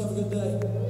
much. Have a good day.